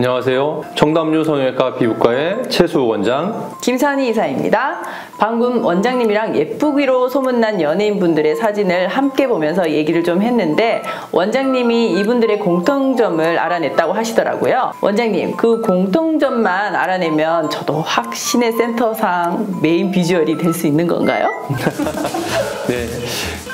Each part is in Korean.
안녕하세요. 청담류 성형외과 피부과의 최수 원장. 김산희 이사입니다. 방금 원장님이랑 예쁘기로 소문난 연예인분들의 사진을 함께 보면서 얘기를 좀 했는데 원장님이 이분들의 공통점을 알아냈다고 하시더라고요. 원장님, 그 공통점만 알아내면 저도 확 신의 센터상 메인 비주얼이 될 수 있는 건가요? 네.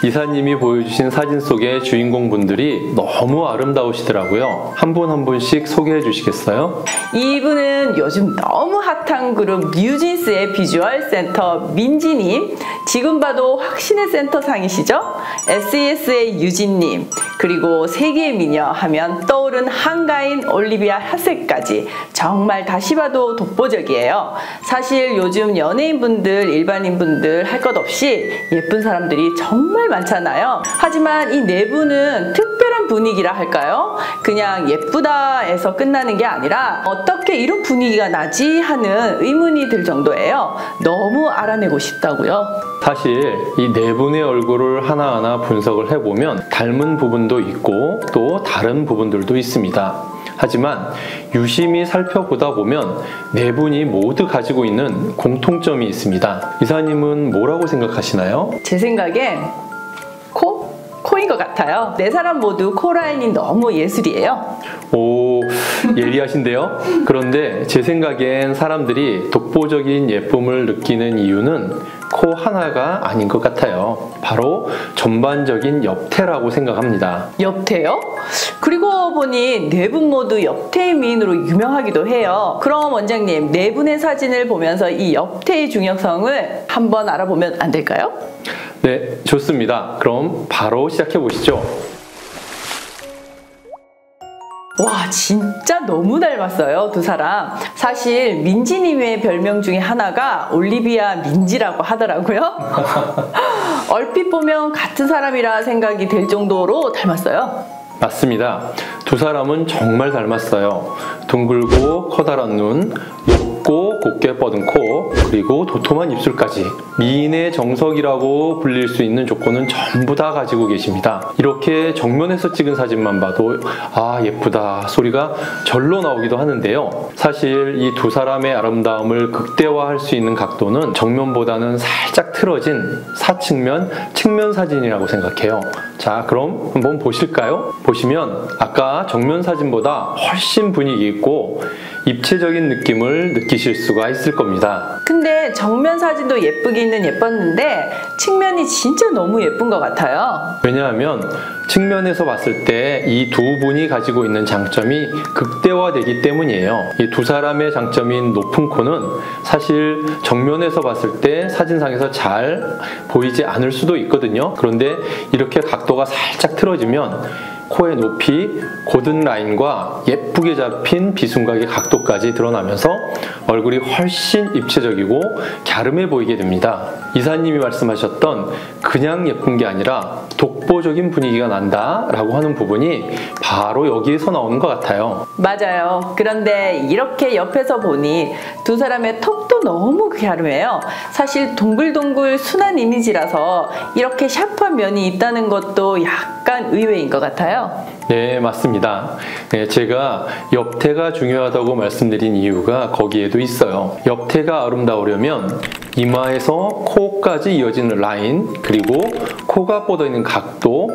이사님이 보여주신 사진 속의 주인공 분들이 너무 아름다우시더라고요. 한 분 한 분씩 소개해 주시겠어요? 이분은 요즘 너무 핫한 그룹 뉴진스의 비주얼 센터 민지님. 지금 봐도 확신의 센터상이시죠? SES의 유진님. 그리고 세계의 미녀 하면 떠오른 한가인 올리비아 하세까지 정말 다시 봐도 독보적이에요. 사실 요즘 연예인분들, 일반인분들 할 것 없이 예쁜 사람들이 정말 많잖아요. 하지만 이 네 분은 특별한 분위기라 할까요? 그냥 예쁘다에서 끝나는 게 아니라 어떻게 이런 분위기가 나지 하는 의문이 들 정도예요. 너무 알아내고 싶다고요. 사실 이 네 분의 얼굴을 하나하나 분석을 해보면 닮은 부분 도 있고 또 다른 부분들도 있습니다. 하지만 유심히 살펴보다 보면 네 분이 모두 가지고 있는 공통점이 있습니다. 이사님은 뭐라고 생각하시나요? 제 생각엔 코? 코인 것 같아요. 네 사람 모두 코 라인이 너무 예술이에요. 오, 예리하신데요? 그런데 제 생각엔 사람들이 독보적인 예쁨을 느끼는 이유는 코 하나가 아닌 것 같아요. 바로 전반적인 옆태라고 생각합니다. 옆태요? 그리고 보니 네 분 모두 옆태 미인으로 유명하기도 해요. 그럼 원장님, 네 분의 사진을 보면서 이 옆태의 중요성을 한번 알아보면 안 될까요? 네, 좋습니다. 그럼 바로 시작해 보시죠. 와 진짜 너무 닮았어요 두 사람 사실 민지님의 별명 중에 하나가 올리비아 민지라고 하더라고요 얼핏 보면 같은 사람이라 생각이 될 정도로 닮았어요 맞습니다. 두 사람은 정말 닮았어요. 둥글고 커다란 눈, 높고 곱게 뻗은 코, 그리고 도톰한 입술까지. 미인의 정석이라고 불릴 수 있는 조건은 전부 다 가지고 계십니다. 이렇게 정면에서 찍은 사진만 봐도 아 예쁘다 소리가 절로 나오기도 하는데요. 사실 이 두 사람의 아름다움을 극대화할 수 있는 각도는 정면보다는 살짝 틀어진 사측면, 측면 사진이라고 생각해요. 자, 그럼 한번 보실까요? 보시면 아까 정면 사진보다 훨씬 분위기 있고 입체적인 느낌을 느끼실 수가 있을 겁니다. 근데 정면 사진도 예쁘기는 예뻤는데 측면이 진짜 너무 예쁜 것 같아요 왜냐하면 측면에서 봤을 때 이 두 분이 가지고 있는 장점이 극대화되기 때문이에요. 이 두 사람의 장점인 높은 코는 사실 정면에서 봤을 때 사진상에서 잘 보이지 않을 수도 있거든요. 그런데 이렇게 각 도가 살짝 틀어지면 코의 높이, 고든 라인과 예쁘게 잡힌 비순각의 각도까지 드러나면서 얼굴이 훨씬 입체적이고 갸름해 보이게 됩니다. 이사님이 말씀하셨던 그냥 예쁜 게 아니라 독보적인 분위기가 난다 라고 하는 부분이 바로 여기에서 나오는 것 같아요. 맞아요. 그런데 이렇게 옆에서 보니 두 사람의 턱도 너무 갸름해요. 사실 동글동글 순한 이미지라서 이렇게 샤프한 면이 있다는 것도 약간 의외인 것 같아요. 네, 맞습니다. 네, 제가 옆태가 중요하다고 말씀드린 이유가 거기에도 있어요. 옆태가 아름다우려면 이마에서 코까지 이어지는 라인, 그리고 코가 뻗어 있는 각도,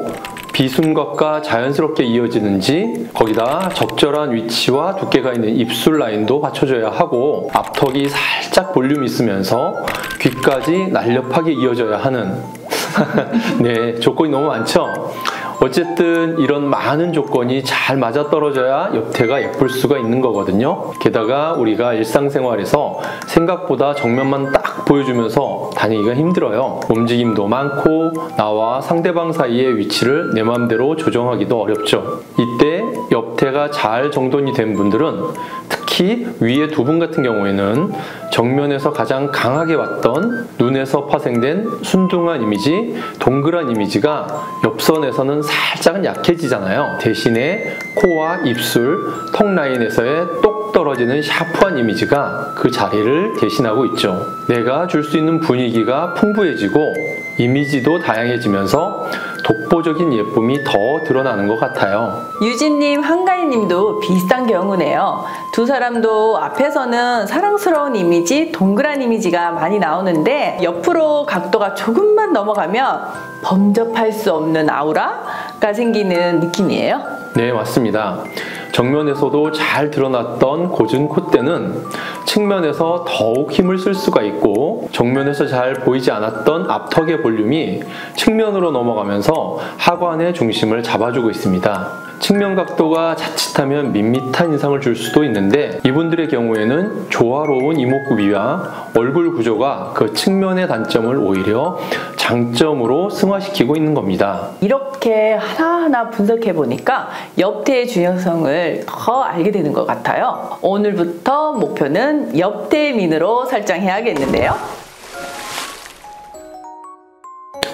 비순각과 자연스럽게 이어지는지 거기다 적절한 위치와 두께가 있는 입술 라인도 받쳐줘야 하고 앞턱이 살짝 볼륨 있으면서 귀까지 날렵하게 이어져야 하는 네 조건이 너무 많죠 어쨌든 이런 많은 조건이 잘 맞아떨어져야 옆태가 예쁠 수가 있는 거거든요. 게다가 우리가 일상생활에서 생각보다 정면만 딱 보여주면서 다니기가 힘들어요. 움직임도 많고 나와 상대방 사이의 위치를 내 마음대로 조정하기도 어렵죠. 이때 옆태가 잘 정돈이 된 분들은 특히 위에 두 분 같은 경우에는 정면에서 가장 강하게 왔던 눈에서 파생된 순둥한 이미지, 동그란 이미지가 옆선에서는 살짝은 약해지잖아요. 대신에 코와 입술, 턱 라인에서의 똑뚝 떨어지는 샤프한 이미지가 그 자리를 대신하고 있죠. 내가 줄 수 있는 분위기가 풍부해지고 이미지도 다양해지면서 독보적인 예쁨이 더 드러나는 것 같아요. 유진님, 한가희님도 비슷한 경우네요. 두 사람도 앞에서는 사랑스러운 이미지, 동그란 이미지가 많이 나오는데 옆으로 각도가 조금만 넘어가면 범접할 수 없는 아우라가 생기는 느낌이에요. 네, 맞습니다. 정면에서도 잘 드러났던 고준 콧대는 측면에서 더욱 힘을 쓸 수가 있고 정면에서 잘 보이지 않았던 앞턱의 볼륨이 측면으로 넘어가면서 하관의 중심을 잡아주고 있습니다. 측면 각도가 자칫하면 밋밋한 인상을 줄 수도 있는데 이분들의 경우에는 조화로운 이목구비와 얼굴 구조가 그 측면의 단점을 오히려 장점으로 승화시키고 있는 겁니다. 이렇게 하나하나 분석해 보니까 옆태의 중요성을 더 알게 되는 것 같아요. 오늘부터 목표는 옆태민으로 설정해야겠는데요.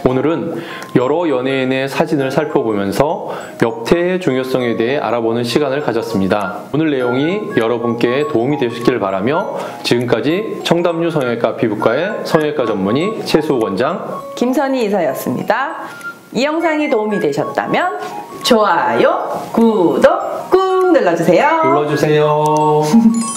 오늘은 여러 연예인의 사진을 살펴보면서 옆태의 중요성에 대해 알아보는 시간을 가졌습니다. 오늘 내용이 여러분께 도움이 되셨길 바라며 지금까지 청담류 성형외과 피부과의 성형외과 전문의 최수호 원장 김선희 이사였습니다. 이 영상이 도움이 되셨다면 좋아요, 구독 꾹 눌러주세요. 눌러주세요.